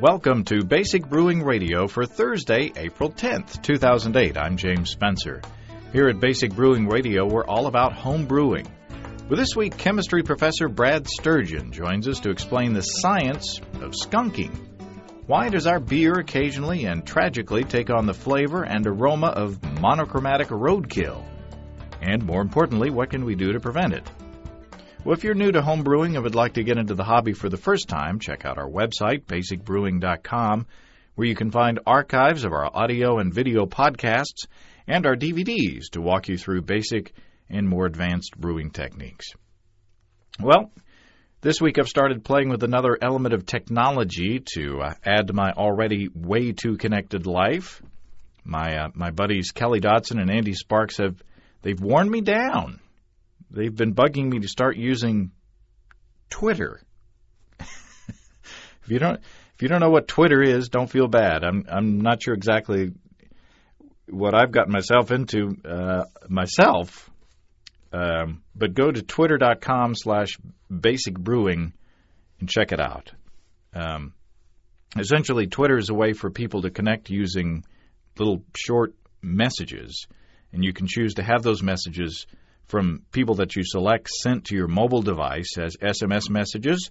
Welcome to Basic Brewing Radio for Thursday, April 10th, 2008. I'm James Spencer. Here at Basic Brewing Radio, we're all about home brewing. With this week, chemistry professor Brad Sturgeon joins us to explain the science of skunking. Why does our beer occasionally and tragically take on the flavor and aroma of monochromatic roadkill? And more importantly, what can we do to prevent it? Well, if you're new to home brewing and would like to get into the hobby for the first time, check out our website, basicbrewing.com, where you can find archives of our audio and video podcasts and our DVDs to walk you through basic and more advanced brewing techniques. Well, this week I've started playing with another element of technology to uh, add to my already way too connected life. My uh, my buddies Kelly Dodson and Andy Sparks have they've worn me down they've been bugging me to start using Twitter. if you don't if you don't know what Twitter is, don't feel bad. I'm I'm not sure exactly what I've gotten myself into uh, myself, um, but go to twitter.com slash basic brewing and check it out. Um, essentially, Twitter is a way for people to connect using little short messages, and you can choose to have those messages from people that you select sent to your mobile device as SMS messages,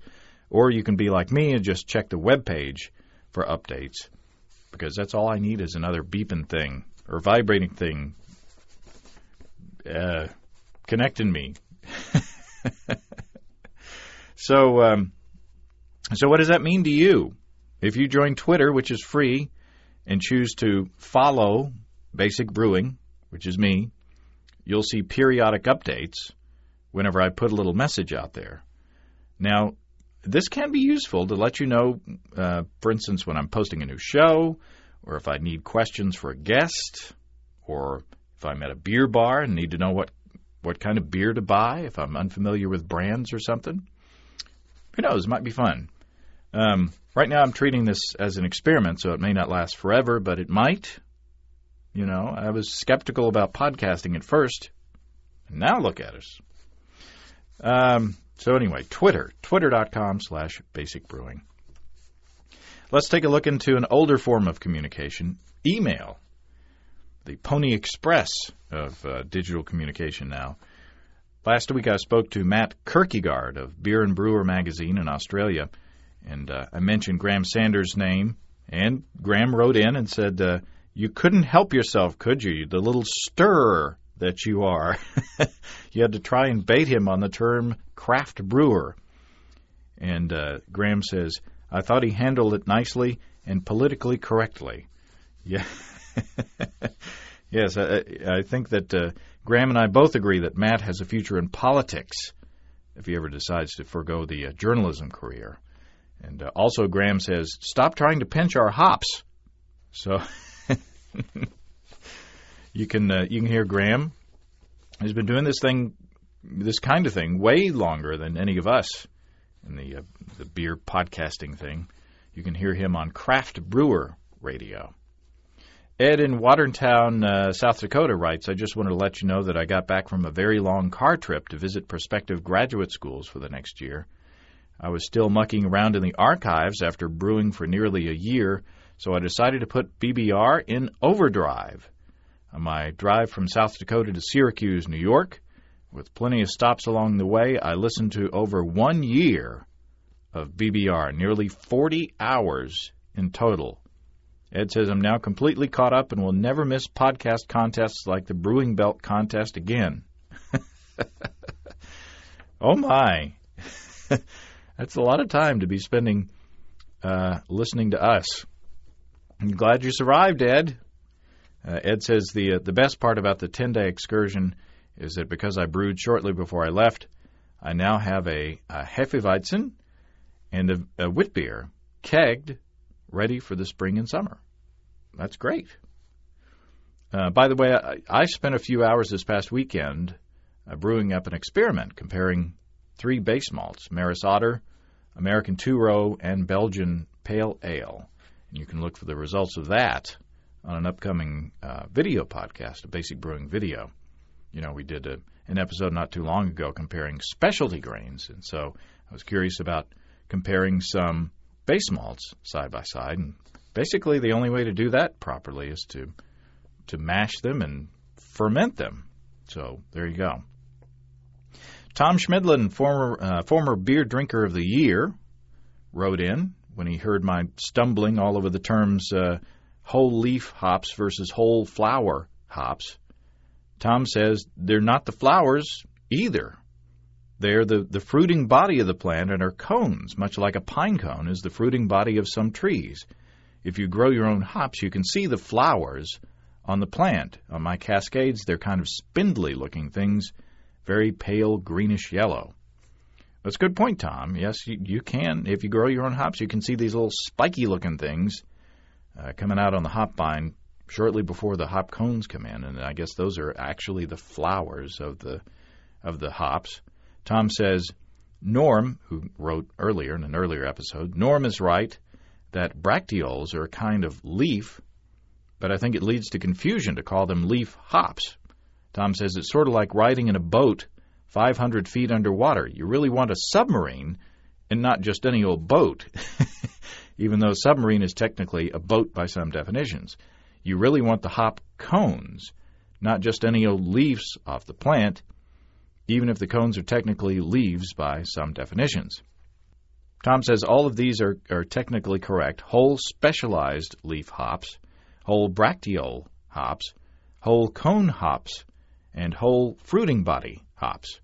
or you can be like me and just check the web page for updates because that's all I need is another beeping thing or vibrating thing uh, connecting me. so, um, so what does that mean to you? If you join Twitter, which is free, and choose to follow Basic Brewing, which is me, you'll see periodic updates whenever I put a little message out there. Now, this can be useful to let you know, uh, for instance, when I'm posting a new show, or if I need questions for a guest, or if I'm at a beer bar and need to know what, what kind of beer to buy, if I'm unfamiliar with brands or something. Who knows? It might be fun. Um, right now, I'm treating this as an experiment, so it may not last forever, but it might. You know, I was skeptical about podcasting at first. Now look at us. Um, so anyway, Twitter, twitter.com slash basic brewing. Let's take a look into an older form of communication, email, the Pony Express of uh, digital communication now. Last week I spoke to Matt Kirkegaard of Beer and Brewer magazine in Australia, and uh, I mentioned Graham Sanders' name, and Graham wrote in and said, uh, you couldn't help yourself, could you? The little stirrer that you are. you had to try and bait him on the term craft brewer. And uh, Graham says, I thought he handled it nicely and politically correctly. Yeah. yes, I, I, think that uh, Graham and I both agree that Matt has a future in politics if he ever decides to forego the uh, journalism career. And uh, also, Graham says, stop trying to pinch our hops. So you can uh, you can hear Graham. He's been doing this thing, this kind of thing, way longer than any of us in the uh, the beer podcasting thing. You can hear him on Craft Brewer Radio. Ed in Watertown, uh, South Dakota writes, I just wanted to let you know that I got back from a very long car trip to visit prospective graduate schools for the next year. I was still mucking around in the archives after brewing for nearly a year so I decided to put BBR in overdrive. On my drive from South Dakota to Syracuse, New York, with plenty of stops along the way, I listened to over one year of BBR, nearly 40 hours in total. Ed says I'm now completely caught up and will never miss podcast contests like the Brewing Belt contest again. oh my. That's a lot of time to be spending uh, listening to us. I'm glad you survived, Ed. Uh, Ed says the uh, the best part about the 10 day excursion is that because I brewed shortly before I left, I now have a, a Hefeweizen and a, a wit beer kegged, ready for the spring and summer. That's great. Uh, by the way, I, I, spent a few hours this past weekend uh, brewing up an experiment comparing three base malts: Maris Otter, American Two Row, and Belgian Pale Ale. You can look for the results of that on an upcoming uh, video podcast, a basic brewing video. You know, we did a, an episode not too long ago comparing specialty grains, and so I was curious about comparing some base malts side by side. And basically, the only way to do that properly is to to mash them and ferment them. So there you go. Tom Schmidlin, former uh, former beer drinker of the year, wrote in when he heard my stumbling all over the terms uh, whole leaf hops versus whole flower hops. Tom says they're not the flowers either. They're the, the fruiting body of the plant and are cones, much like a pine cone is the fruiting body of some trees. If you grow your own hops, you can see the flowers on the plant. On my cascades, they're kind of spindly looking things, very pale greenish yellow. That's a good point, Tom. Yes, you, you can. If you grow your own hops, you can see these little spiky looking things uh, coming out on the hop vine shortly before the hop cones come in, and I guess those are actually the flowers of the of the hops. Tom says, Norm, who wrote earlier in an earlier episode, Norm is right that bracteoles are a kind of leaf, but I think it leads to confusion to call them leaf hops. Tom says it's sort of like riding in a boat 500 feet underwater. You really want a submarine and not just any old boat, even though a submarine is technically a boat by some definitions. You really want the hop cones, not just any old leaves off the plant, even if the cones are technically leaves by some definitions. Tom says all of these are, are technically correct. Whole specialized leaf hops, whole bracteole hops, whole cone hops, and whole fruiting body hops.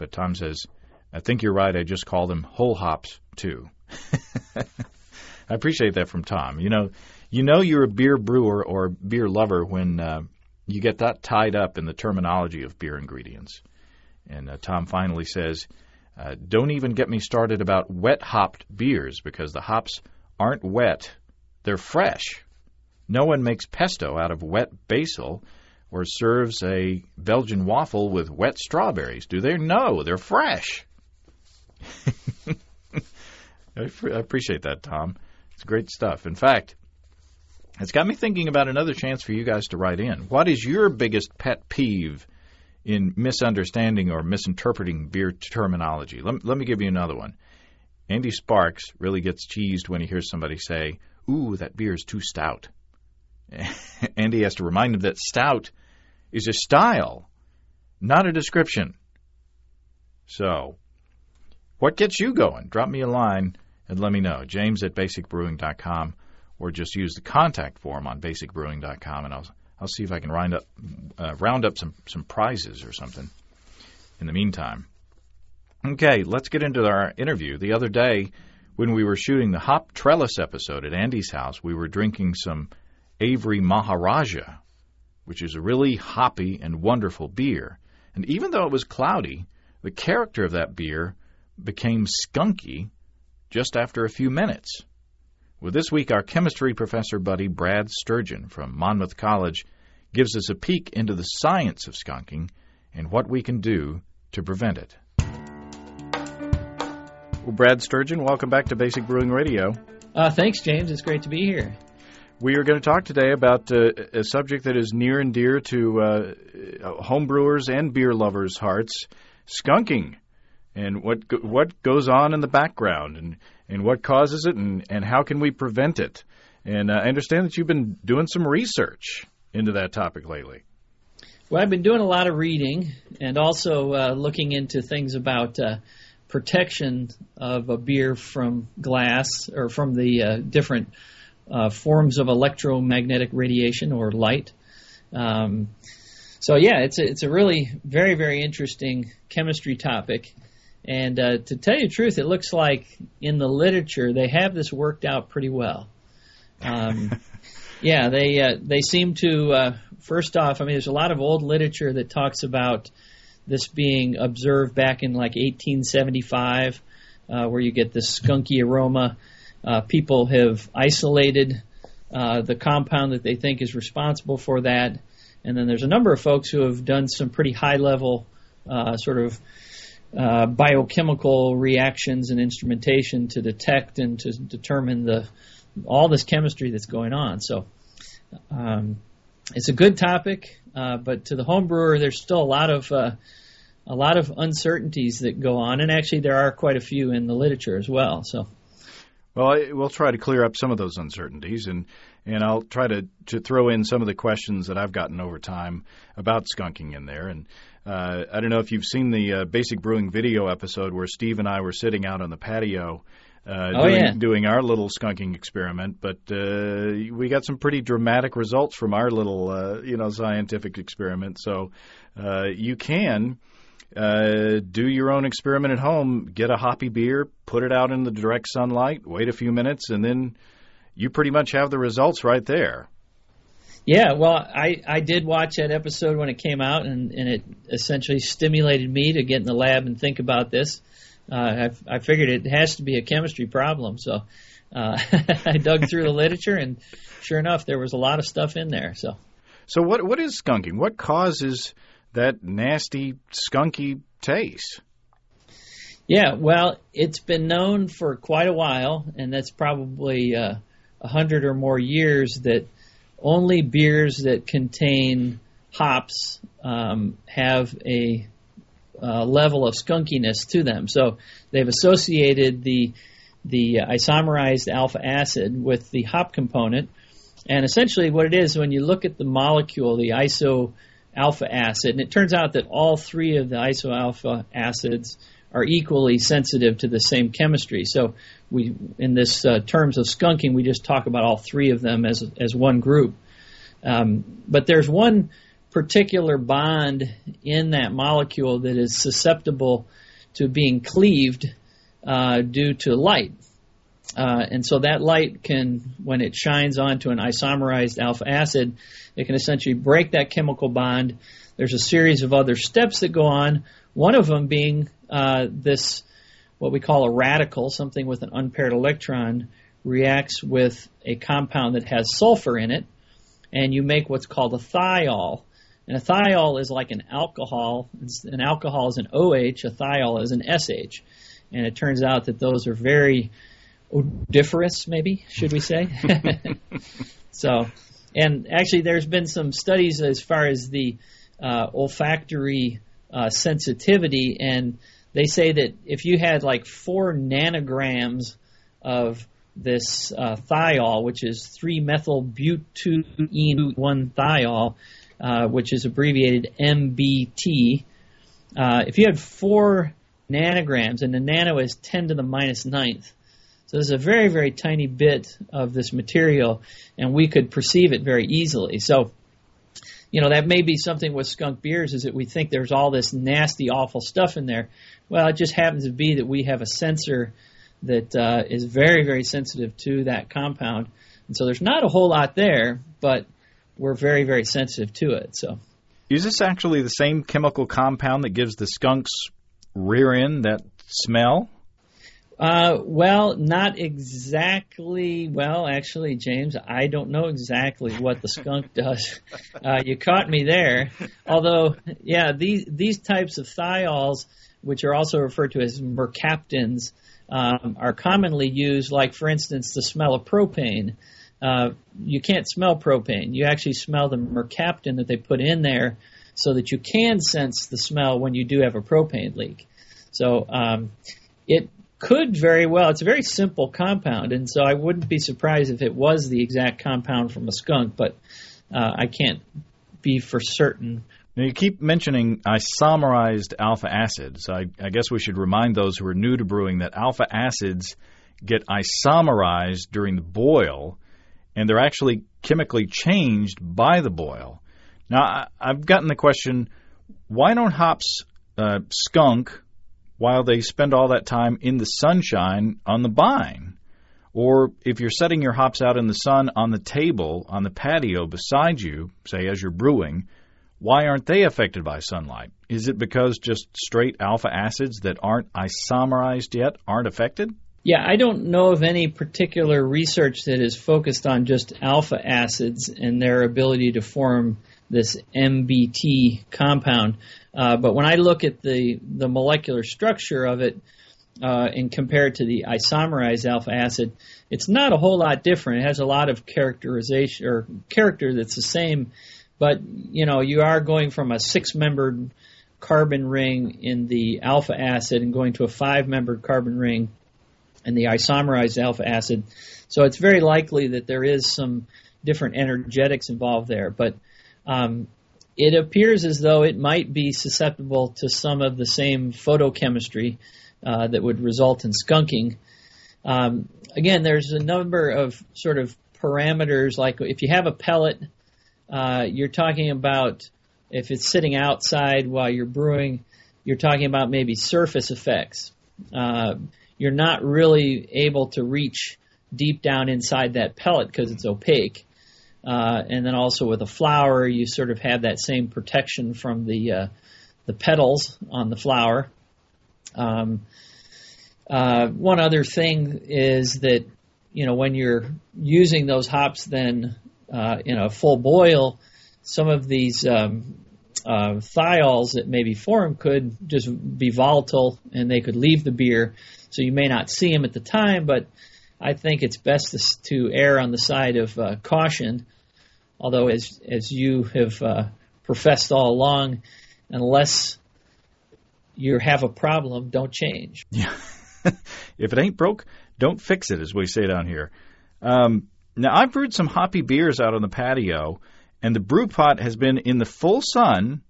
But Tom says, I think you're right. I just call them whole hops too. I appreciate that from Tom. You know, you know you're a beer brewer or beer lover when uh, you get that tied up in the terminology of beer ingredients. And uh, Tom finally says, uh, "Don't even get me started about wet hopped beers because the hops aren't wet; they're fresh. No one makes pesto out of wet basil." Or serves a Belgian waffle with wet strawberries? Do they? No, they're fresh. I appreciate that, Tom. It's great stuff. In fact, it's got me thinking about another chance for you guys to write in. What is your biggest pet peeve in misunderstanding or misinterpreting beer terminology? Let, let me give you another one. Andy Sparks really gets cheesed when he hears somebody say, Ooh, that beer is too stout. Andy has to remind him that stout is a style, not a description. So, what gets you going? Drop me a line and let me know. James at basicbrewing.com or just use the contact form on basicbrewing.com and I'll I'll see if I can round up uh, round up some some prizes or something. In the meantime, okay, let's get into our interview. The other day, when we were shooting the Hop Trellis episode at Andy's house, we were drinking some Avery Maharaja, which is a really hoppy and wonderful beer. And even though it was cloudy, the character of that beer became skunky just after a few minutes. Well, this week, our chemistry professor buddy Brad Sturgeon from Monmouth College gives us a peek into the science of skunking and what we can do to prevent it. Well, Brad Sturgeon, welcome back to Basic Brewing Radio. Uh, thanks, James. It's great to be here. We are going to talk today about uh, a subject that is near and dear to uh, homebrewers and beer lovers' hearts skunking and what what goes on in the background and, and what causes it and, and how can we prevent it. And uh, I understand that you've been doing some research into that topic lately. Well, I've been doing a lot of reading and also uh, looking into things about uh, protection of a beer from glass or from the uh, different uh, forms of electromagnetic radiation or light. Um, so yeah, it's a, it's a really very very interesting chemistry topic. And uh, to tell you the truth, it looks like in the literature they have this worked out pretty well. Um, yeah, they uh, they seem to. Uh, first off, I mean, there's a lot of old literature that talks about this being observed back in like 1875, uh, where you get this skunky aroma. Uh, people have isolated uh, the compound that they think is responsible for that, and then there's a number of folks who have done some pretty high level uh, sort of uh, biochemical reactions and instrumentation to detect and to determine the all this chemistry that's going on. So um, it's a good topic, uh, but to the home brewer, there's still a lot of uh, a lot of uncertainties that go on, and actually there are quite a few in the literature as well. So. Well, I, we'll try to clear up some of those uncertainties, and and I'll try to to throw in some of the questions that I've gotten over time about skunking in there. And uh, I don't know if you've seen the uh, Basic Brewing video episode where Steve and I were sitting out on the patio. Uh, oh, doing, yeah. doing our little skunking experiment, but uh, we got some pretty dramatic results from our little, uh, you know, scientific experiment. So uh, you can uh, do your own experiment at home. Get a hoppy beer, put it out in the direct sunlight, wait a few minutes, and then you pretty much have the results right there. Yeah, well, I, I did watch that episode when it came out, and, and it essentially stimulated me to get in the lab and think about this. Uh, I, I figured it has to be a chemistry problem, so uh, I dug through the literature, and sure enough, there was a lot of stuff in there. So, so what what is skunking? What causes that nasty skunky taste? Yeah, well, it's been known for quite a while, and that's probably uh, a hundred or more years that only beers that contain hops um, have a uh, level of skunkiness to them. So they've associated the the isomerized alpha acid with the hop component, and essentially what it is when you look at the molecule, the iso alpha acid, and it turns out that all three of the iso alpha acids are equally sensitive to the same chemistry. So we, in this uh, terms of skunking, we just talk about all three of them as as one group. Um, but there's one particular bond in that molecule that is susceptible to being cleaved uh, due to light. Uh, and so that light can, when it shines onto an isomerized alpha acid, it can essentially break that chemical bond. There's a series of other steps that go on. One of them being uh, this, what we call a radical, something with an unpaired electron, reacts with a compound that has sulfur in it, and you make what's called a thiol. And a thiol is like an alcohol. An alcohol is an OH, a thiol is an SH. And it turns out that those are very odoriferous, maybe, should we say? so, and actually, there's been some studies as far as the uh, olfactory uh, sensitivity, and they say that if you had like four nanograms of this uh, thiol, which is 3-methyl-butene 1-thiol, uh, which is abbreviated MBT. Uh, if you had four nanograms, and the nano is 10 to the minus ninth, so there's a very, very tiny bit of this material, and we could perceive it very easily. So, you know, that may be something with skunk beers is that we think there's all this nasty, awful stuff in there. Well, it just happens to be that we have a sensor that uh, is very, very sensitive to that compound. And so there's not a whole lot there, but we're very, very sensitive to it. So, is this actually the same chemical compound that gives the skunk's rear end that smell? Uh, well, not exactly. Well, actually, James, I don't know exactly what the skunk does. Uh, you caught me there. Although, yeah, these these types of thiols, which are also referred to as mercaptans, um, are commonly used, like for instance, the smell of propane. Uh, you can't smell propane. You actually smell the mercaptan that they put in there, so that you can sense the smell when you do have a propane leak. So um, it could very well. It's a very simple compound, and so I wouldn't be surprised if it was the exact compound from a skunk, but uh, I can't be for certain. Now you keep mentioning isomerized alpha acids. I, I guess we should remind those who are new to brewing that alpha acids get isomerized during the boil, and they're actually chemically changed by the boil. Now I've gotten the question: Why don't hops uh, skunk while they spend all that time in the sunshine on the vine. Or if you're setting your hops out in the sun on the table, on the patio beside you, say as you're brewing, why aren't they affected by sunlight? Is it because just straight alpha acids that aren't isomerized yet aren't affected? Yeah, I don't know of any particular research that is focused on just alpha acids and their ability to form this MBT compound. Uh, but when I look at the, the molecular structure of it uh, and compare it to the isomerized alpha acid, it's not a whole lot different. It has a lot of characterization or character that's the same, but you know you are going from a six-membered carbon ring in the alpha acid and going to a five-membered carbon ring in the isomerized alpha acid. So it's very likely that there is some different energetics involved there. But um, it appears as though it might be susceptible to some of the same photochemistry uh, that would result in skunking. Um, again, there's a number of sort of parameters, like if you have a pellet, uh, you're talking about if it's sitting outside while you're brewing, you're talking about maybe surface effects. Uh, you're not really able to reach deep down inside that pellet because it's opaque. Uh, and then also with a flower, you sort of have that same protection from the uh, the petals on the flower. Um, uh, one other thing is that you know when you're using those hops, then uh, in a full boil, some of these um, uh, thiols that maybe form could just be volatile and they could leave the beer. So you may not see them at the time, but I think it's best to, err on the side of uh, caution. Although, as as you have uh, professed all along, unless you have a problem, don't change. Yeah. if it ain't broke, don't fix it, as we say down here. Um, now, I've brewed some hoppy beers out on the patio, and the brew pot has been in the full sun,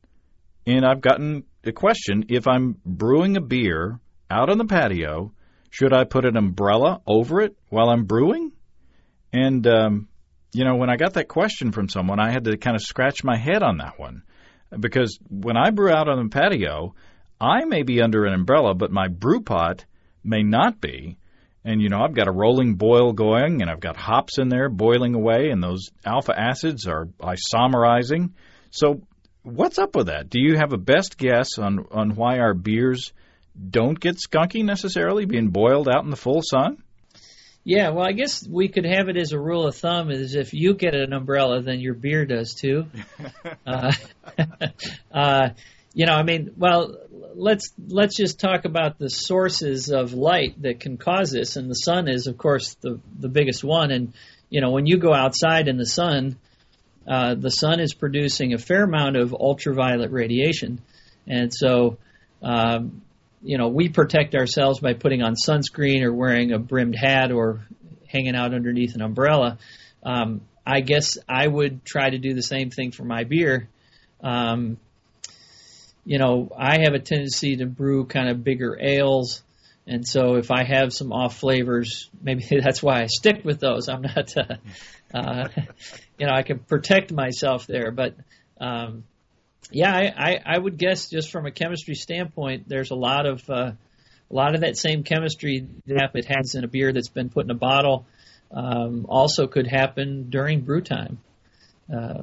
and I've gotten a question if I'm brewing a beer out on the patio should I put an umbrella over it while I'm brewing? And, um, you know, when I got that question from someone, I had to kind of scratch my head on that one. Because when I brew out on the patio, I may be under an umbrella, but my brew pot may not be. And, you know, I've got a rolling boil going, and I've got hops in there boiling away, and those alpha acids are isomerizing. So, what's up with that? Do you have a best guess on, on why our beers don't get skunky necessarily being boiled out in the full sun? Yeah, well, I guess we could have it as a rule of thumb: is if you get an umbrella, then your beer does too. uh, uh, you know, I mean, well, let's let's just talk about the sources of light that can cause this, and the sun is, of course, the the biggest one. And you know, when you go outside in the sun, uh, the sun is producing a fair amount of ultraviolet radiation, and so um, you know, we protect ourselves by putting on sunscreen or wearing a brimmed hat or hanging out underneath an umbrella. Um, I guess I would try to do the same thing for my beer. Um, you know, I have a tendency to brew kind of bigger ales. And so if I have some off flavors, maybe that's why I stick with those. I'm not, uh, uh, you know, I can protect myself there. But um, yeah, I, I, I would guess just from a chemistry standpoint, there's a lot of uh, a lot of that same chemistry that it has in a beer that's been put in a bottle. Um, also could happen during brew time. Uh,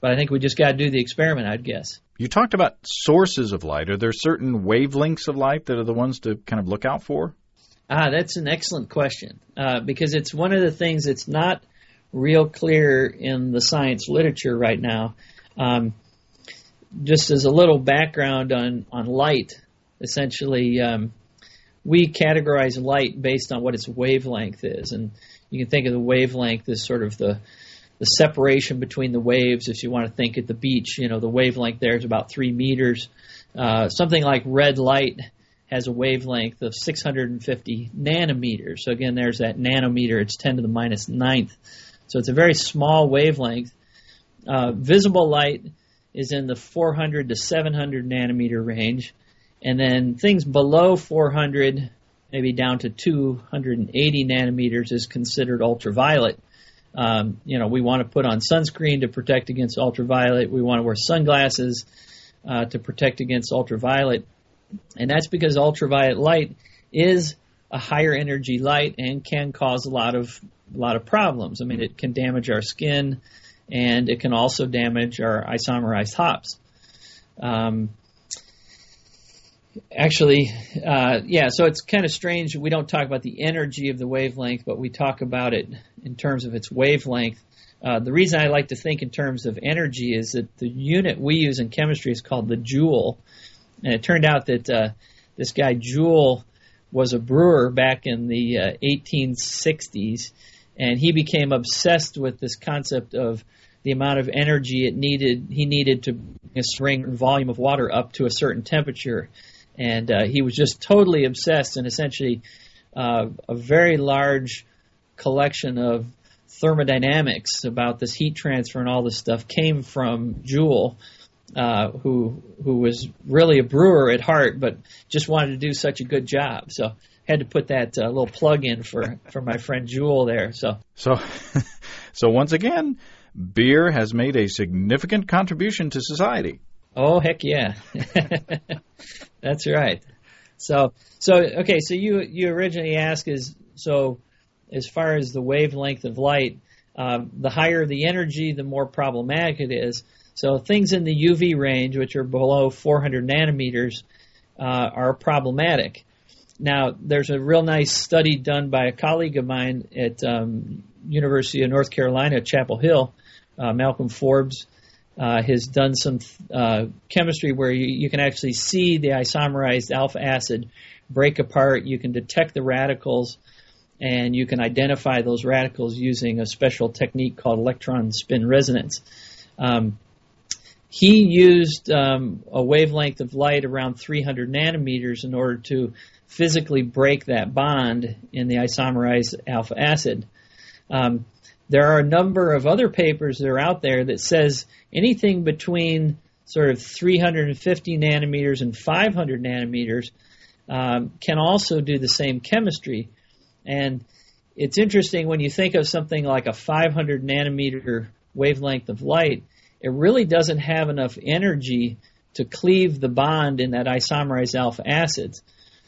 but I think we just got to do the experiment, I'd guess. You talked about sources of light. Are there certain wavelengths of light that are the ones to kind of look out for? Ah, that's an excellent question uh, because it's one of the things that's not real clear in the science literature right now. Um, just as a little background on, on light, essentially, um, we categorize light based on what its wavelength is. And you can think of the wavelength as sort of the, the separation between the waves. If you want to think at the beach, you know, the wavelength there is about three meters. Uh, something like red light has a wavelength of 650 nanometers. So again, there's that nanometer. It's 10 to the minus ninth. So it's a very small wavelength. Uh, visible light is in the 400 to 700 nanometer range, and then things below 400, maybe down to 280 nanometers, is considered ultraviolet. Um, you know, we want to put on sunscreen to protect against ultraviolet. We want to wear sunglasses uh, to protect against ultraviolet, and that's because ultraviolet light is a higher energy light and can cause a lot of a lot of problems. I mean, it can damage our skin and it can also damage our isomerized hops. Um, actually, uh, yeah, so it's kind of strange. We don't talk about the energy of the wavelength, but we talk about it in terms of its wavelength. Uh, the reason I like to think in terms of energy is that the unit we use in chemistry is called the joule. And it turned out that uh, this guy Joule was a brewer back in the 1860s, uh, and he became obsessed with this concept of the amount of energy it needed he needed to bring a string volume of water up to a certain temperature and uh, he was just totally obsessed and essentially uh, a very large collection of thermodynamics about this heat transfer and all this stuff came from Joule, uh, who who was really a brewer at heart, but just wanted to do such a good job. So had to put that uh, little plug in for for my friend Joule there. So so so once again, beer has made a significant contribution to society. Oh heck yeah, that's right. So so okay, so you you originally asked is so as far as the wavelength of light, um, the higher the energy, the more problematic it is. So things in the UV range, which are below 400 nanometers, uh, are problematic. Now, there's a real nice study done by a colleague of mine at um, University of North Carolina, Chapel Hill, uh, Malcolm Forbes, uh, has done some uh, chemistry where you, you, can actually see the isomerized alpha acid break apart. You can detect the radicals, and you can identify those radicals using a special technique called electron spin resonance. Um, he used um, a wavelength of light around 300 nanometers in order to physically break that bond in the isomerized alpha acid. Um, there are a number of other papers that are out there that says anything between sort of 350 nanometers and 500 nanometers um, can also do the same chemistry. And it's interesting when you think of something like a 500 nanometer wavelength of light, it really doesn't have enough energy to cleave the bond in that isomerized alpha acids.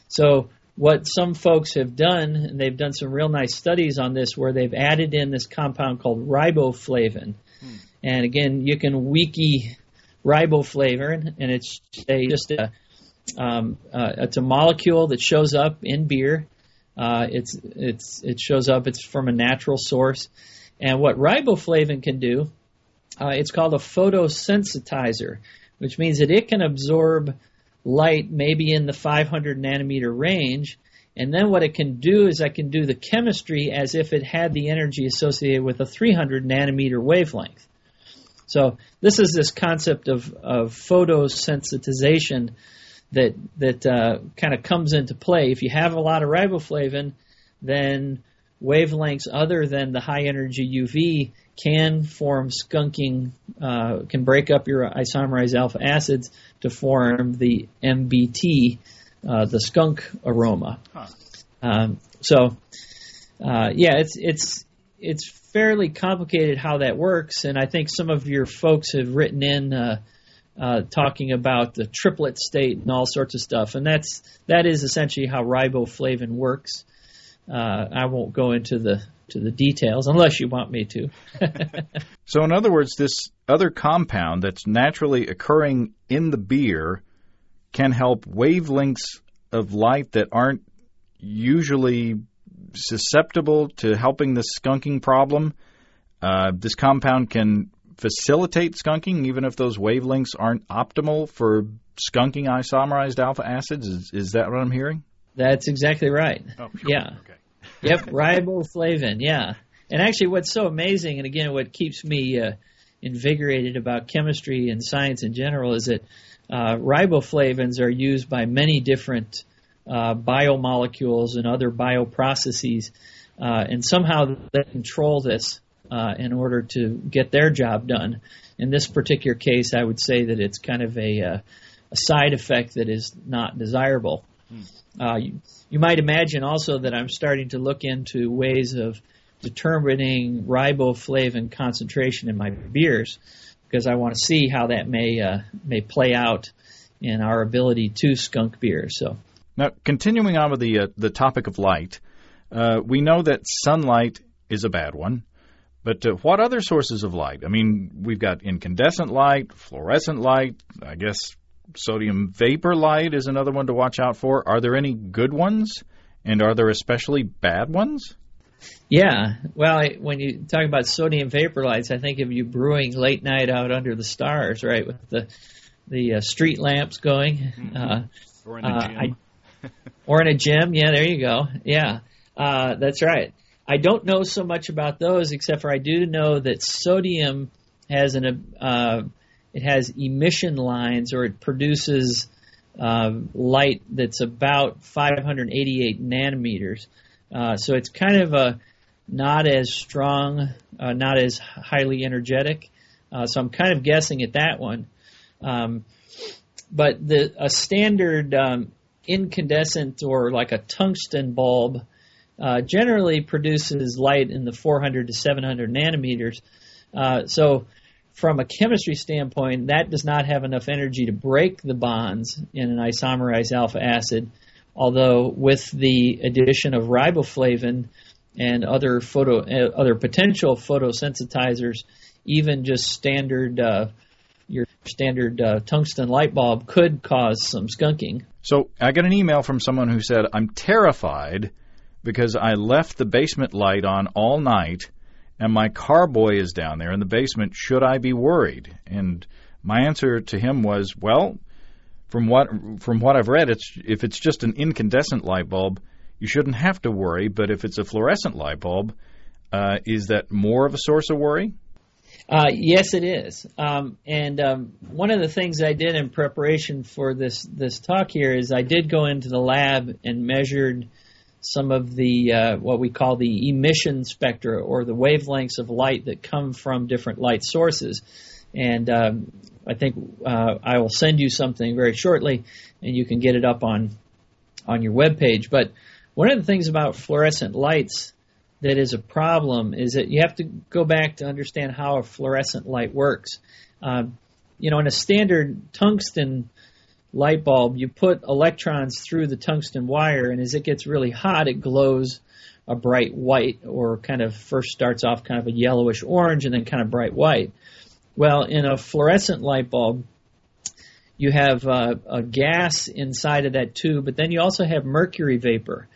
So what some folks have done, and they've done some real nice studies on this, where they've added in this compound called riboflavin. Hmm. And again, you can wiki riboflavin, and it's a, just a um, uh, it's a molecule that shows up in beer. Uh, it's it's it shows up. It's from a natural source, and what riboflavin can do, uh, it's called a photosensitizer, which means that it can absorb light maybe in the 500 nanometer range. And then what it can do is I can do the chemistry as if it had the energy associated with a 300 nanometer wavelength. So this is this concept of, of photosensitization that that uh, kind of comes into play. If you have a lot of riboflavin, then wavelengths other than the high energy UV can form skunking, uh, can break up your isomerized alpha acids to form the MBT, uh, the skunk aroma. Huh. Um, so, uh, yeah, it's it's it's fairly complicated how that works, and I think some of your folks have written in uh, uh, talking about the triplet state and all sorts of stuff, and that's that is essentially how riboflavin works. Uh, I won't go into the to the details unless you want me to. so, in other words, this other compound that's naturally occurring in the beer can help wavelengths of light that aren't usually susceptible to helping the skunking problem. Uh, this compound can facilitate skunking even if those wavelengths aren't optimal for skunking isomerized alpha acids. Is, is that what I'm hearing? That's exactly right. Oh, sure. Yeah. Okay yep, riboflavin. Yeah, and actually, what's so amazing, and again, what keeps me uh, invigorated about chemistry and science in general, is that uh, riboflavins are used by many different uh, biomolecules and other bioprocesses, uh, and somehow they control this uh, in order to get their job done. In this particular case, I would say that it's kind of a, uh, a side effect that is not desirable. Hmm. Uh, you, you, might imagine also that I'm starting to look into ways of determining riboflavin concentration in my beers because I want to see how that may uh, may play out in our ability to skunk beer. So now, continuing on with the uh, the topic of light, uh, we know that sunlight is a bad one. But uh, what other sources of light? I mean, we've got incandescent light, fluorescent light, I guess sodium vapor light is another one to watch out for. Are there any good ones, and are there especially bad ones? Yeah, well, I, when you talk about sodium vapor lights, I think of you brewing late night out under the stars, right, with the the uh, street lamps going. Mm-hmm. Uh, or in a uh, gym. I, or in a gym, yeah, there you go. Yeah, uh, that's right. I don't know so much about those, except for I do know that sodium has an uh, it has emission lines or it produces uh, light that's about 588 nanometers. Uh, so it's kind of a not as strong, uh, not as highly energetic. Uh, so I'm kind of guessing at that one. Um, but the a standard um, incandescent or like a tungsten bulb uh, generally produces light in the 400 to 700 nanometers. Uh, so from a chemistry standpoint, that does not have enough energy to break the bonds in an isomerized alpha acid. Although with the addition of riboflavin and other photo uh, other potential photosensitizers, even just standard uh, your standard uh, tungsten light bulb could cause some skunking. So I got an email from someone who said, "I'm terrified because I left the basement light on all night." And my carboy is down there in the basement. Should I be worried? And my answer to him was, well, from what from what I've read, it's if it's just an incandescent light bulb, you shouldn't have to worry. But if it's a fluorescent light bulb, uh, is that more of a source of worry? Uh, yes, it is. Um, and um, one of the things I did in preparation for this this talk here is I did go into the lab and measured some of the uh, what we call the emission spectra or the wavelengths of light that come from different light sources. And um, I think uh, I will send you something very shortly, and you can get it up on on your web page. But one of the things about fluorescent lights that is a problem is that you have to go back to understand how a fluorescent light works. Um, you know, in a standard tungsten light bulb, you put electrons through the tungsten wire, and as it gets really hot, it glows a bright white, or kind of first starts off kind of a yellowish orange and then kind of bright white. Well, in a fluorescent light bulb, you have uh, a gas inside of that tube, but then you also have mercury vapor.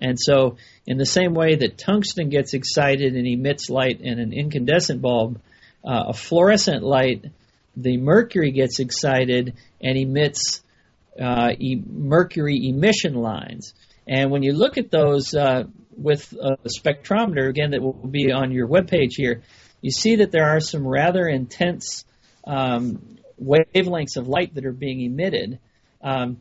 And so, in the same way that tungsten gets excited and emits light in an incandescent bulb, uh, a fluorescent light the mercury gets excited and emits uh, e- mercury emission lines. And when you look at those uh, with a spectrometer, again, that will be on your webpage here, you see that there are some rather intense um, wavelengths of light that are being emitted. Um,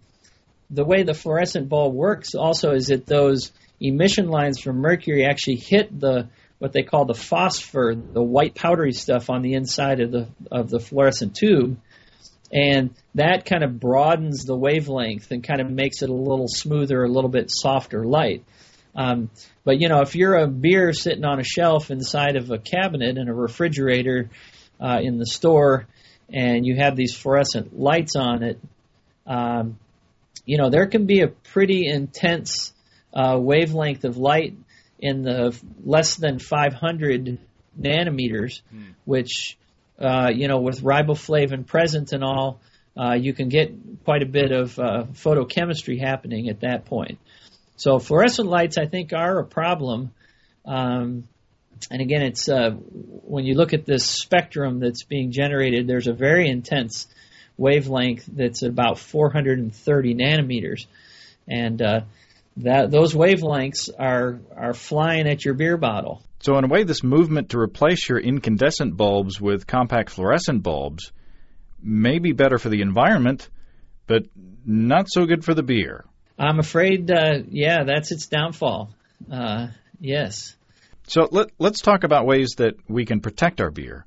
the way the fluorescent bulb works also is that those emission lines from mercury actually hit the what they call the phosphor, the white powdery stuff on the inside of the of the fluorescent tube, and that kind of broadens the wavelength and kind of makes it a little smoother, a little bit softer light. Um, but you know, if you're a beer sitting on a shelf inside of a cabinet in a refrigerator uh, in the store, and you have these fluorescent lights on it, um, you know, there can be a pretty intense uh, wavelength of light in the less than 500 nanometers, mm. which, uh, you know, with riboflavin present and all, uh, you can get quite a bit of uh, photochemistry happening at that point. So fluorescent lights, I think, are a problem. Um, and again, it's uh, when you look at this spectrum that's being generated, there's a very intense wavelength that's about 430 nanometers, and uh, that those wavelengths are are flying at your beer bottle. So in a way, this movement to replace your incandescent bulbs with compact fluorescent bulbs may be better for the environment, but not so good for the beer. I'm afraid, uh, yeah, that's its downfall. Uh, yes. So let, let's talk about ways that we can protect our beer.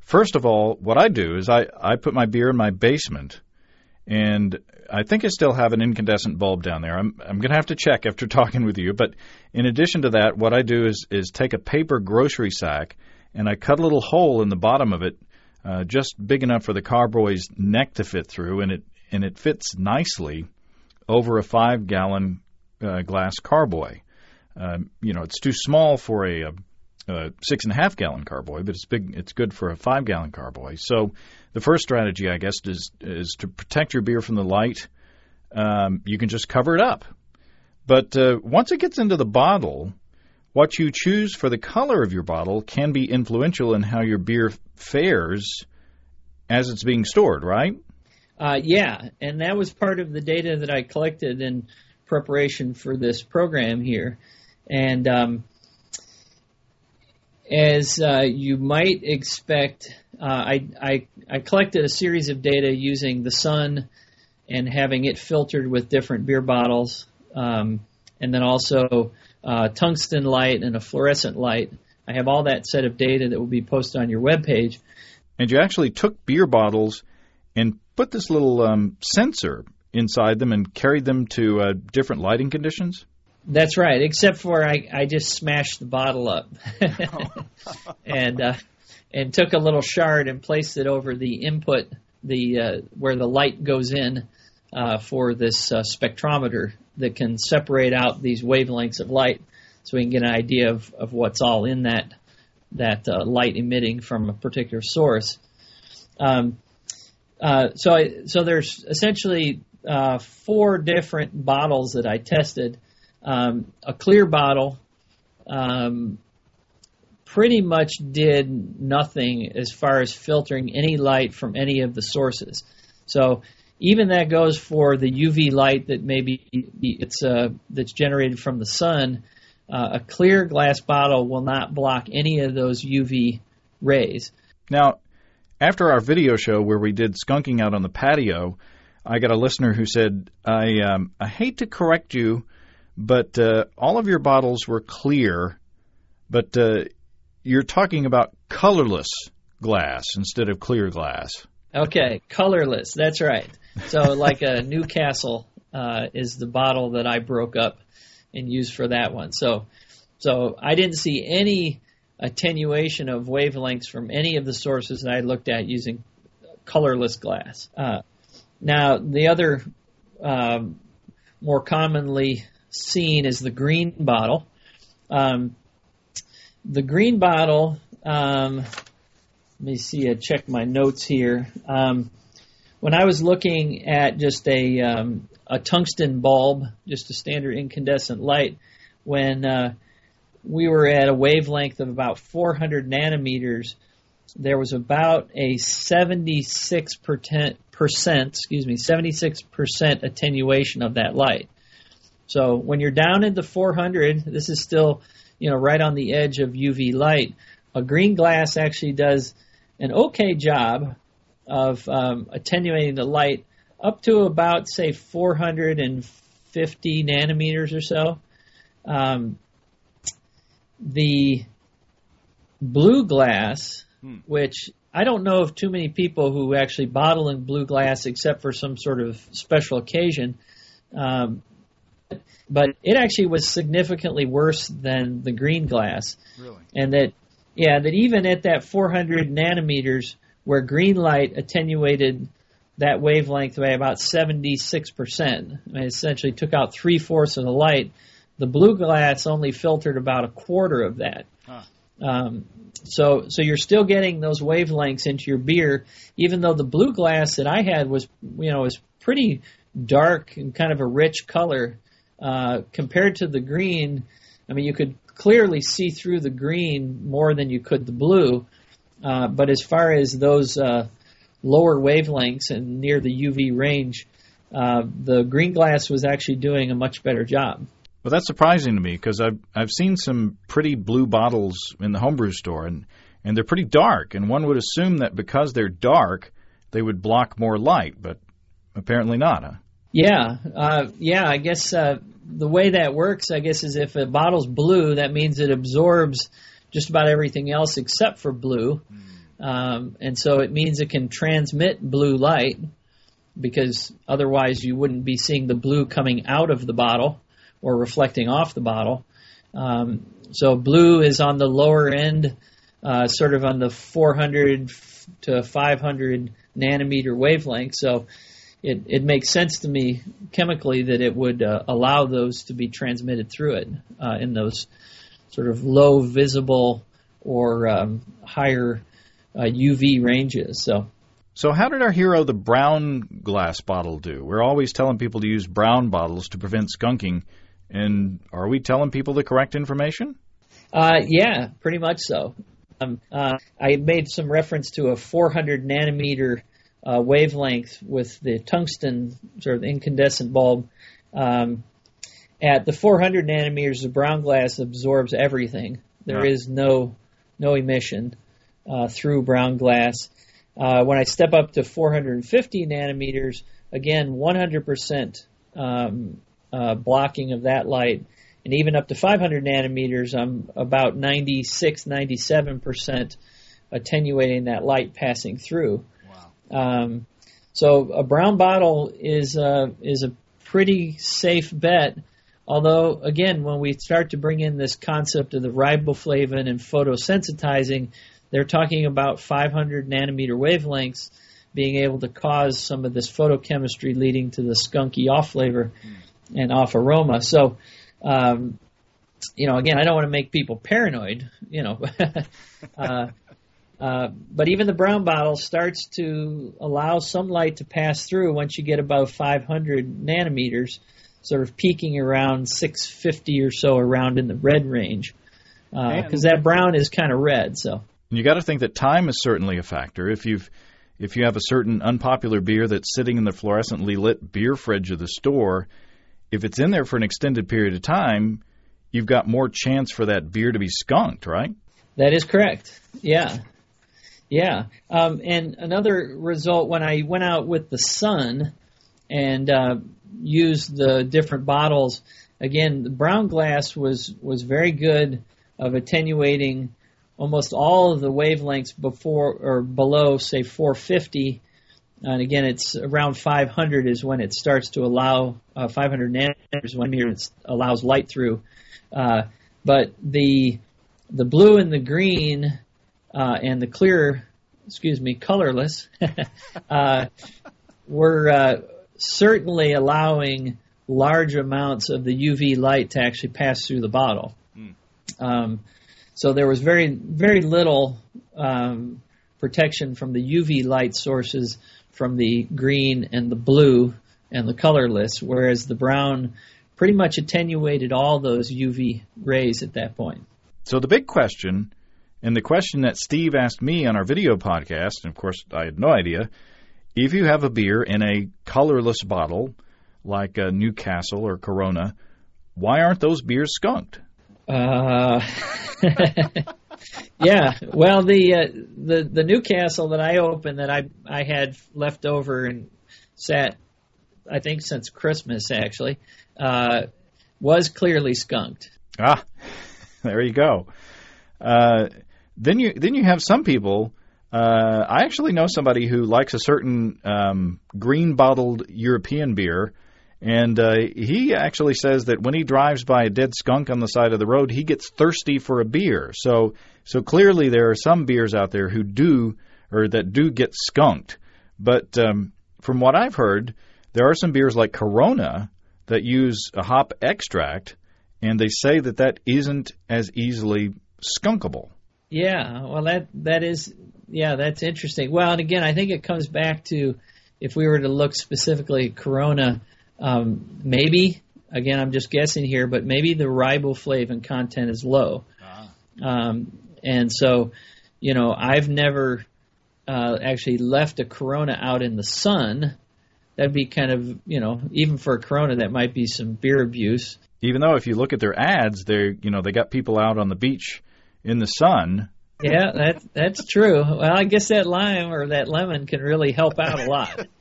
First of all, what I do is I, I put my beer in my basement and I think I still have an incandescent bulb down there. I'm I'm going to have to check after talking with you. But in addition to that, what I do is is take a paper grocery sack and I cut a little hole in the bottom of it, uh, just big enough for the carboy's neck to fit through, and it and it fits nicely over a five gallon uh, glass carboy. Um, you know, it's too small for a, a, a six and a half gallon carboy, but it's big. It's good for a five gallon carboy. So the first strategy, I guess, is is to protect your beer from the light. Um, you can just cover it up. But uh, once it gets into the bottle, what you choose for the color of your bottle can be influential in how your beer fares as it's being stored, right? Uh, yeah, and that was part of the data that I collected in preparation for this program here. And um, as uh, you might expect, uh, I, I, I collected a series of data using the sun and having it filtered with different beer bottles, um, and then also uh, tungsten light and a fluorescent light. I have all that set of data that will be posted on your webpage. And you actually took beer bottles and put this little um, sensor inside them and carried them to uh, different lighting conditions? That's right, except for I, I just smashed the bottle up and uh, and took a little shard and placed it over the input, the uh, where the light goes in uh, for this uh, spectrometer that can separate out these wavelengths of light, so we can get an idea of, of what's all in that that uh, light emitting from a particular source. Um, uh, so I, so there's essentially uh, four different bottles that I tested. Um, a clear bottle um, pretty much did nothing as far as filtering any light from any of the sources. So even that goes for the UV light that maybe it's uh, that's generated from the sun. Uh, a clear glass bottle will not block any of those UV rays. Now, after our video show where we did skunking out on the patio, I got a listener who said, "I um, I hate to correct you, but uh, all of your bottles were clear, but uh, you're talking about colorless glass instead of clear glass." Okay, colorless. That's right. So, like a Newcastle uh, is the bottle that I broke up and used for that one. So, so I didn't see any attenuation of wavelengths from any of the sources that I looked at using colorless glass. Uh, now, the other um, more commonly seen is the green bottle. Um, the green bottle, um, let me see, I check my notes here. Um, when I was looking at just a, um, a tungsten bulb, just a standard incandescent light, when uh, we were at a wavelength of about 400 nanometers, there was about a 76 percent, excuse me, 76% attenuation of that light. So when you're down into 400, this is still, you know, right on the edge of UV light. A green glass actually does an okay job of um, attenuating the light up to about, say, 450 nanometers or so. Um, the blue glass, hmm. which I don't know of too many people who actually bottle in blue glass except for some sort of special occasion. Um, but it actually was significantly worse than the green glass. Really? And that, yeah, that even at that 400 nanometers, where green light attenuated that wavelength by about 76%, I mean, essentially took out three fourths of the light, the blue glass only filtered about a quarter of that. Huh. Um, so so you're still getting those wavelengths into your beer, even though the blue glass that I had was you know was pretty dark and kind of a rich color uh, compared to the green. I mean, you could clearly see through the green more than you could the blue. Uh, but as far as those uh, lower wavelengths and near the UV range, uh, the green glass was actually doing a much better job. Well, that's surprising to me because I've I've seen some pretty blue bottles in the homebrew store, and and they're pretty dark. And one would assume that because they're dark, they would block more light, but apparently not. Huh? Yeah, uh, yeah. I guess uh, the way that works, I guess, is if a bottle's blue, that means it absorbs just about everything else except for blue, mm. um, and so it means it can transmit blue light because otherwise you wouldn't be seeing the blue coming out of the bottle or reflecting off the bottle. Um, so blue is on the lower end, uh, sort of on the 400 to 500 nanometer wavelength. So it, it makes sense to me chemically that it would uh, allow those to be transmitted through it uh, in those sort of low visible or um, higher UV uh, ranges. So. So, how did our hero, the brown glass bottle, do? We're always telling people to use brown bottles to prevent skunking. And are we telling people the correct information? Uh, yeah, pretty much so. Um, uh, I made some reference to a 400 nanometer uh, wavelength with the tungsten sort of incandescent bulb. Um, at the 400 nanometers, the brown glass absorbs everything. There is no no emission uh, through brown glass. Uh, when I step up to 450 nanometers, again, 100% um, uh, blocking of that light. And even up to 500 nanometers, I'm about 96, 97% attenuating that light passing through. Um, so a brown bottle is uh, is a pretty safe bet. Although, again, when we start to bring in this concept of the riboflavin and photosensitizing, they're talking about 500 nanometer wavelengths being able to cause some of this photochemistry leading to the skunky off flavor and off aroma. So, um, you know, again, I don't want to make people paranoid, you know, uh, uh, but even the brown bottle starts to allow some light to pass through once you get above 500 nanometers, sort of peaking around 650 or so around in the red range, because uh, that brown is kind of red. So you got to think that time is certainly a factor. If you've if you have a certain unpopular beer that's sitting in the fluorescently lit beer fridge of the store, if it's in there for an extended period of time, you've got more chance for that beer to be skunked, right? That is correct. Yeah. Yeah. Um, and another result when I went out with the sun and uh, used the different bottles, again, the brown glass was, was very good of attenuating almost all of the wavelengths before or below, say 450. And again, it's around 500 is when it starts to allow uh, 500 nanometers when it allows light through. Uh, but the the blue and the green uh, and the clear, excuse me, colorless, uh, were uh, certainly allowing large amounts of the UV light to actually pass through the bottle. Mm. Um, so there was very very little um, protection from the UV light sources from the green and the blue and the colorless, whereas the brown pretty much attenuated all those UV rays at that point. So the big question, and the question that Steve asked me on our video podcast, and of course I had no idea, if you have a beer in a colorless bottle like a Newcastle or Corona, why aren't those beers skunked? Uh, yeah, well, the uh, the the Newcastle that I opened that I I had left over and sat, I think since Christmas actually, uh, was clearly skunked. Ah, there you go. Uh, then you then you have some people. Uh, I actually know somebody who likes a certain um, green bottled European beer and uh, he actually says that when he drives by a dead skunk on the side of the road, he gets thirsty for a beer. So, so clearly there are some beers out there who do or that do get skunked. But um, from what I've heard, there are some beers like Corona that use a hop extract, and they say that that isn't as easily skunkable. Yeah, well, that that is yeah, that's interesting. Well, and again, I think it comes back to if we were to look specifically at Corona um, maybe, again, I'm just guessing here, but maybe the riboflavin content is low. Uh-huh. Um, and so, you know, I've never uh, actually left a Corona out in the sun. That'd be kind of, you know, even for a Corona, that might be some beer abuse. Even though if you look at their ads, they're, you know, they got people out on the beach in the sun. Yeah, that that's true. Well, I guess that lime or that lemon can really help out a lot.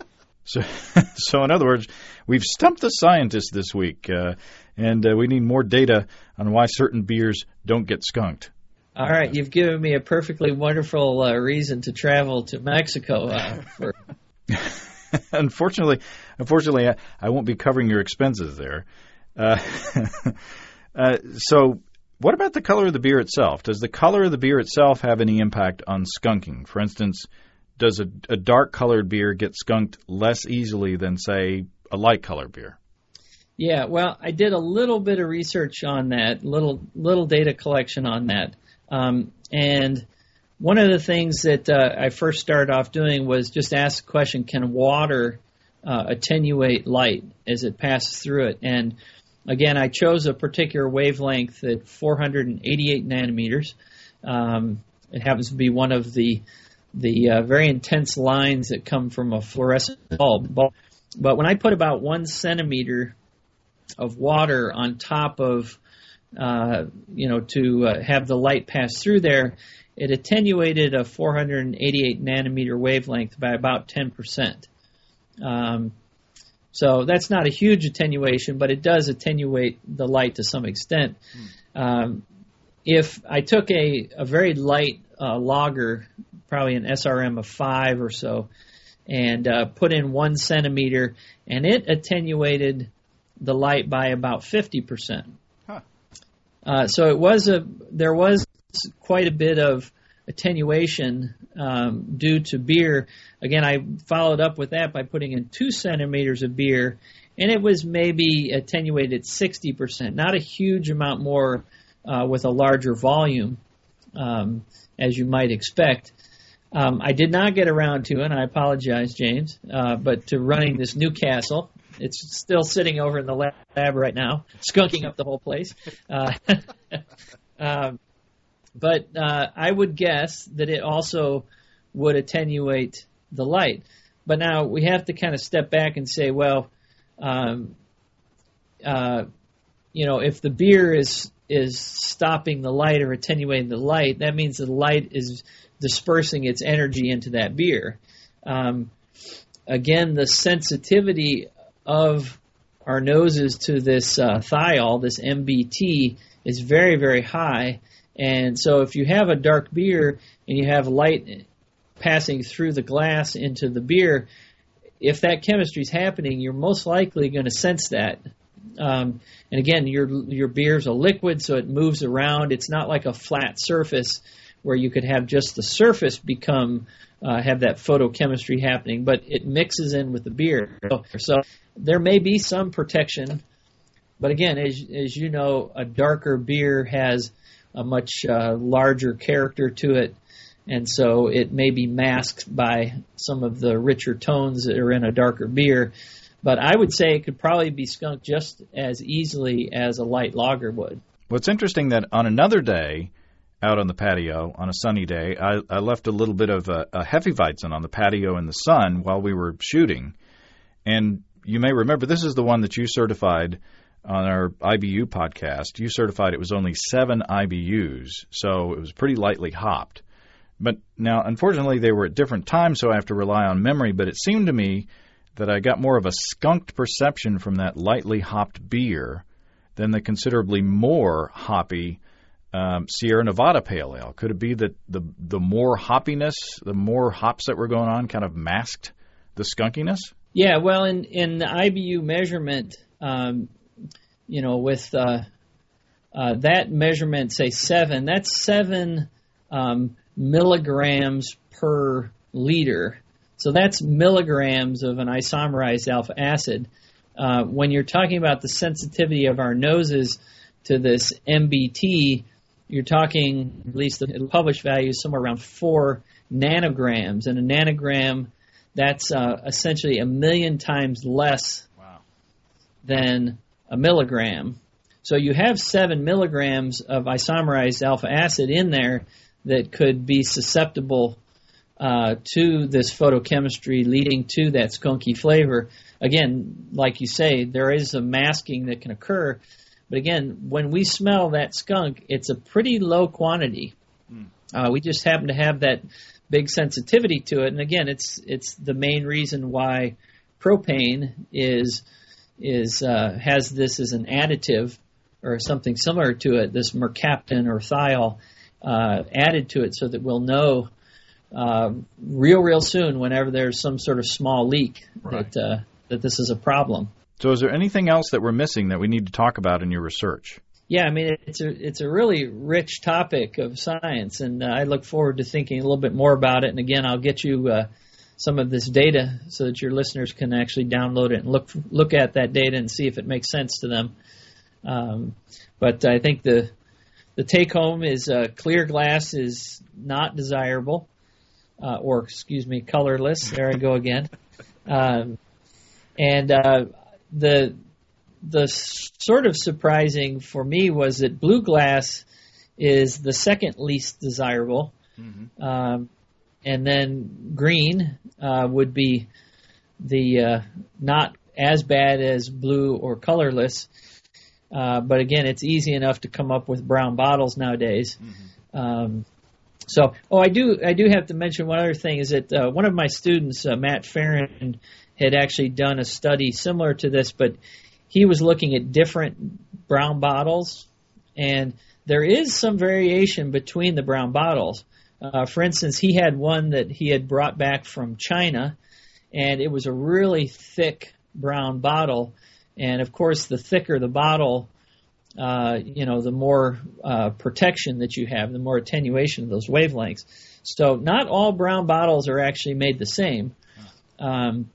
So, so in other words, we've stumped the scientists this week, uh, and uh, we need more data on why certain beers don't get skunked. All right, you've given me a perfectly wonderful uh, reason to travel to Mexico. Uh, for... unfortunately, unfortunately, I, I, won't be covering your expenses there. Uh, uh, so, what about the color of the beer itself? Does the color of the beer itself have any impact on skunking? For instance, does a, a dark colored beer get skunked less easily than, say, a light colored beer? Yeah, well, I did a little bit of research on that, little little data collection on that, um, and one of the things that uh, I first started off doing was just ask the question: Can water uh, attenuate light as it passes through it? And again, I chose a particular wavelength at 488 nanometers. Um, it happens to be one of the the uh, very intense lines that come from a fluorescent bulb. But when I put about one centimeter of water on top of, uh, you know, to uh, have the light pass through there, it attenuated a 488 nanometer wavelength by about 10%. Um, So that's not a huge attenuation, but it does attenuate the light to some extent. Um, if I took a, a very light uh, lager, probably an SRM of five or so, and uh, put in one centimeter, and it attenuated the light by about 50%. Huh. Uh, so it was a there was quite a bit of attenuation um, due to beer. Again, I followed up with that by putting in two centimeters of beer, and it was maybe attenuated 60%, not a huge amount more uh, with a larger volume, um, as you might expect. Um, I did not get around to, it and I apologize, James, uh, but to running this Newcastle. It's still sitting over in the lab right now, skunking up the whole place. Uh, um, but uh, I would guess that it also would attenuate the light. But now we have to kind of step back and say, well, um, uh, you know, if the beer is is stopping the light or attenuating the light, that means the light is dispersing its energy into that beer. Um, again, the sensitivity of our noses to this uh, thiol, this MBT, is very, very high. And so if you have a dark beer and you have light passing through the glass into the beer, if that chemistry is happening, you're most likely going to sense that. Um, and again, your your beer's a liquid, so it moves around. It's not like a flat surface where you could have just the surface become uh, have that photochemistry happening, but it mixes in with the beer. So, so there may be some protection, but again, as as you know, a darker beer has a much uh, larger character to it, and so it may be masked by some of the richer tones that are in a darker beer. But I would say it could probably be skunked just as easily as a light lager would. What's interesting that on another day, out on the patio on a sunny day, I, I left a little bit of a, a Hefeweizen on the patio in the sun while we were shooting. And you may remember this is the one that you certified on our IBU podcast. You certified it was only seven IBUs, so it was pretty lightly hopped. But now, unfortunately, they were at different times, so I have to rely on memory. But it seemed to me that I got more of a skunked perception from that lightly hopped beer than the considerably more hoppy um, Sierra Nevada Pale Ale? Could it be that the the more hoppiness, the more hops that were going on, kind of masked the skunkiness? Yeah, well, in in the IBU measurement, um, you know, with uh, uh, that measurement, say seven, that's seven um, milligrams per liter. So that's milligrams of an isomerized alpha acid. Uh, when you're talking about the sensitivity of our noses to this MBT, you're talking, at least the published value, is somewhere around four nanograms. And a nanogram, that's uh, essentially a million times less wow. than a milligram. So you have seven milligrams of isomerized alpha acid in there that could be susceptible uh, to this photochemistry, leading to that skunky flavor. Again, like you say, there is a masking that can occur, but again, when we smell that skunk, it's a pretty low quantity. Mm. Uh, we just happen to have that big sensitivity to it, and again, it's it's the main reason why propane is is uh, has this as an additive or something similar to it, this mercaptan or thiol uh, added to it, so that we'll know uh, real real soon whenever there's some sort of small leak right. that uh, that this is a problem. So, is there anything else that we're missing that we need to talk about in your research? Yeah, I mean it's a it's a really rich topic of science, and uh, I look forward to thinking a little bit more about it. And again, I'll get you uh, some of this data so that your listeners can actually download it and look look at that data and see if it makes sense to them. Um, but I think the the take home is uh, clear glass is not desirable, uh, or excuse me, colorless. There I go again. Um, and uh, the the sort of surprising for me was that blue glass is the second least desirable, mm-hmm. um, and then green uh, would be the uh, not as bad as blue or colorless. Uh, but again, it's easy enough to come up with brown bottles nowadays. Mm-hmm. Um, so, oh, I do, I do have to mention one other thing is that uh, one of my students, uh, Matt Farron, had actually done a study similar to this, but he was looking at different brown bottles, and there is some variation between the brown bottles. Uh, for instance, he had one that he had brought back from China, and it was a really thick brown bottle. And of course, the thicker the bottle, uh, you know, the more uh, protection that you have, the more attenuation of those wavelengths. So, not all brown bottles are actually made the same. Um,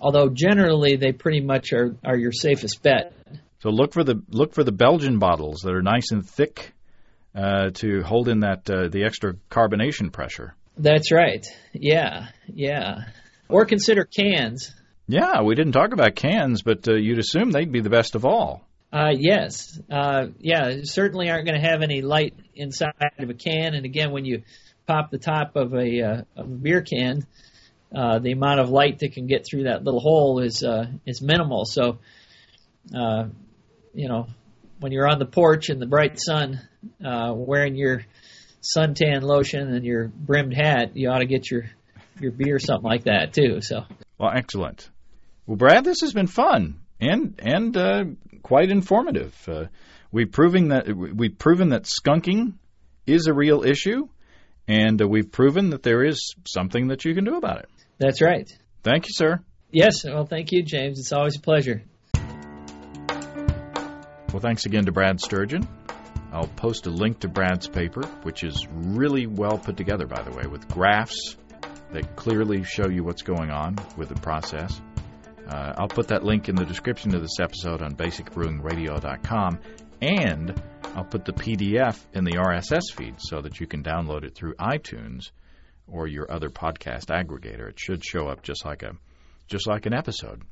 although generally they pretty much are, are your safest bet. So look for the look for the Belgian bottles that are nice and thick uh, to hold in that uh, the extra carbonation pressure. That's right. Yeah, yeah. Or consider cans. Yeah, we didn't talk about cans, but uh, you'd assume they'd be the best of all. Uh, yes. Uh, yeah, certainly aren't going to have any light inside of a can. And again, when you pop the top of a, uh, of a beer can, uh, the amount of light that can get through that little hole is uh, is minimal. So, uh, you know, when you're on the porch in the bright sun, uh, wearing your suntan lotion and your brimmed hat, you ought to get your your beer or something like that too. So, well, excellent. Well, Brad, this has been fun and and uh, quite informative. Uh, we've proven that we've proven that skunking is a real issue, and uh, we've proven that there is something that you can do about it. That's right. Thank you, sir. Yes, well, thank you, James. It's always a pleasure. Well, thanks again to Brad Sturgeon. I'll post a link to Brad's paper, which is really well put together, by the way, with graphs that clearly show you what's going on with the process. Uh, I'll put that link in the description of this episode on basicbrewingradio.com, and I'll put the PDF in the RSS feed so that you can download it through iTunes or your other podcast aggregator. It should show up just like a just like an episode.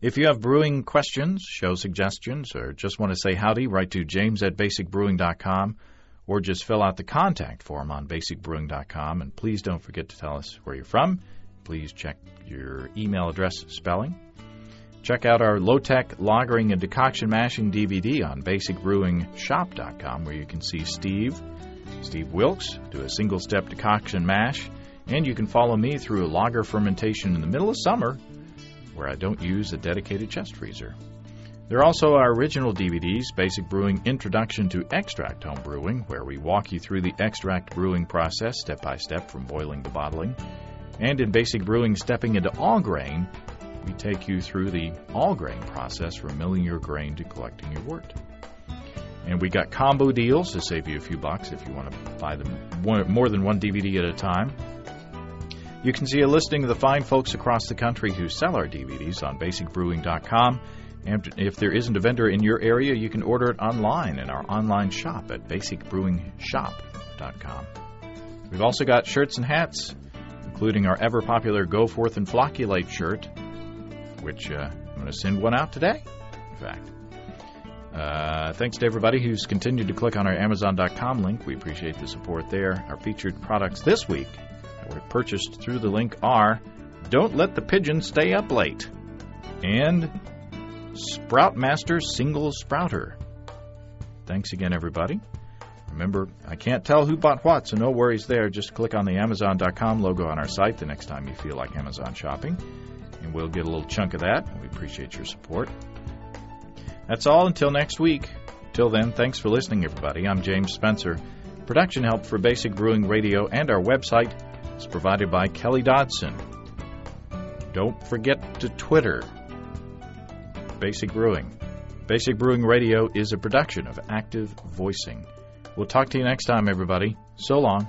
If you have brewing questions, show suggestions, or just want to say howdy, write to james at basicbrewing.com or just fill out the contact form on basicbrewing.com. And please don't forget to tell us where you're from. Please check your email address spelling. Check out our low tech lagering and decoction mashing DVD on basicbrewingshop.com where you can see Steve Steve Wilkes, do a single step decoction mash, and you can follow me through a lager fermentation in the middle of summer where I don't use a dedicated chest freezer. There are also our original DVDs, Basic Brewing Introduction to Extract Home Brewing, where we walk you through the extract brewing process step by step from boiling to bottling. And in Basic Brewing Stepping into All Grain, we take you through the all grain process from milling your grain to collecting your wort. And we got combo deals to save you a few bucks if you want to buy them more than one DVD at a time. You can see a listing of the fine folks across the country who sell our DVDs on basicbrewing.com. And if there isn't a vendor in your area, you can order it online in our online shop at basicbrewingshop.com. We've also got shirts and hats, including our ever popular Go Forth and Flocculate shirt, which uh, I'm going to send one out today, in fact. Uh, thanks to everybody who's continued to click on our Amazon.com link. We appreciate the support there. Our featured products this week that were purchased through the link are Don't Let the Pigeon Stay Up Late and Sprout Master Single Sprouter. Thanks again, everybody. Remember, I can't tell who bought what, so no worries there. Just click on the Amazon.com logo on our site the next time you feel like Amazon shopping, and we'll get a little chunk of that. We appreciate your support. That's all until next week. Till then, thanks for listening, everybody. I'm James Spencer. Production help for Basic Brewing Radio and our website provided by Kelly Dodson. Don't forget to Twitter. Basic Brewing. Basic Brewing Radio is a production of Active Voicing. We'll talk to you next time, everybody. So long.